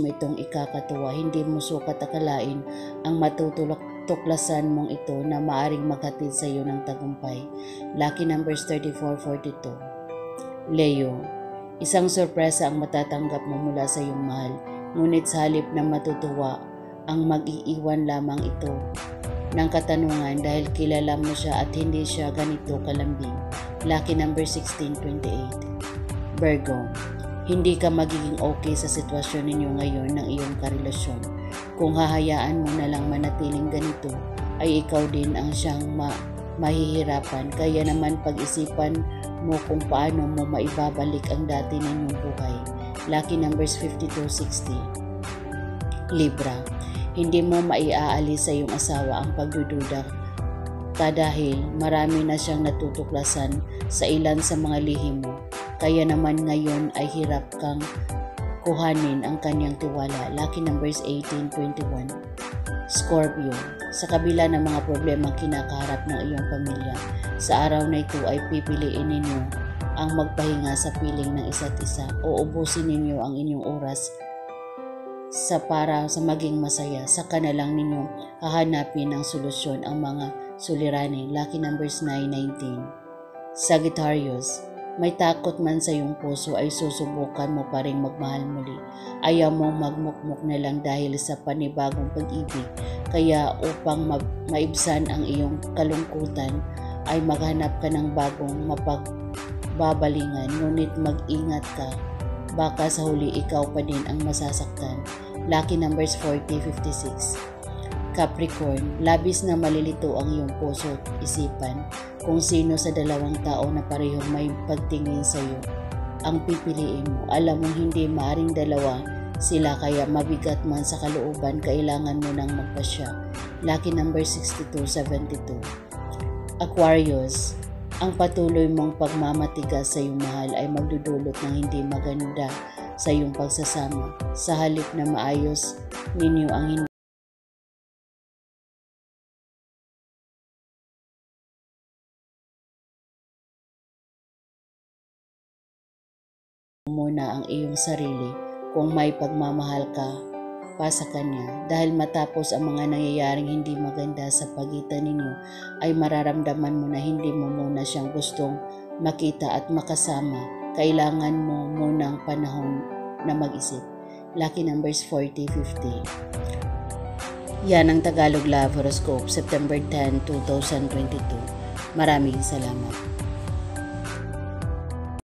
mo itong ikakatuwa, hindi mo sukat akalain ang matutulak tuklasan mong ito na maaring maghatid sa iyo ng tagumpay. Lucky numbers 3442. Leo, isang sorpresa ang matatanggap mo mula sa iyong mahal, ngunit sa halip na matutuwa, ang mag-iiwan lamang ito ng katanungan dahil kilala mo siya at hindi siya ganito kalambing. Lucky number 1628. Virgo, hindi ka magiging okay sa sitwasyon ninyo ngayon ng iyong karelasyon. Kung hahayaan mo na lang manatiling ganito, ay ikaw din ang siyang ma- mahihirapan. Kaya naman pag-isipan mo kung paano mo maibabalik ang dati ninyong buhay. Lucky numbers 5260. Libra, hindi mo maiaalis sa iyong asawa ang pagdududa dahil marami na siyang natutuklasan sa ilan sa mga lihim mo kaya naman ngayon ay hirap kang kuhanin ang kanyang tiwala. Lucky numbers 1821. Scorpio, sa kabila ng mga problema kinakaharap ng iyong pamilya, sa araw na ito ay pipiliin ninyo ang magpahinga sa piling ng isa't isa o ubusin ninyo ang inyong oras sa para sa maging masaya. Sa kanalang ninyo hahanapin ng solusyon ang mga suliranin. Lucky numbers 919. Sagittarius, may takot man sa iyong puso ay susubukan mo pa rin magmahal muli. Ayaw mong magmukmuk na lang dahil sa panibagong pag-ibig. Kaya upang ma- maibsan ang iyong kalungkutan ay maghanap ka ng bagong mapagbabalingan. Ngunit mag-ingat ka. Baka sa huli ikaw pa din ang masasaktan. Lucky numbers 4056. Capricorn, labis na malilito ang iyong puso at isipan kung sino sa dalawang tao na parehong may pagtingin sa iyo ang pipiliin mo. Alam mong hindi maaring dalawa sila kaya mabigat man sa kalooban kailangan mo nang magpasya. Lucky number 6272. Aquarius, ang patuloy mong pagmamatigas sa iyong mahal ay magdudulot ng hindi maganda sa iyong pagsasama. Sa halip na maayos ninyo ang hindi muna ang iyong sarili kung may pagmamahal ka pa sa Kanya. Dahil matapos ang mga nangyayaring hindi maganda sa pagitan ninyo, ay mararamdaman mo na hindi mo muna siyang gustong makita at makasama. Kailangan mo munang panahon na mag-isip. Lucky numbers 4050. Yan ang Tagalog Love Horoscope, September 10, 2022. Maraming salamat.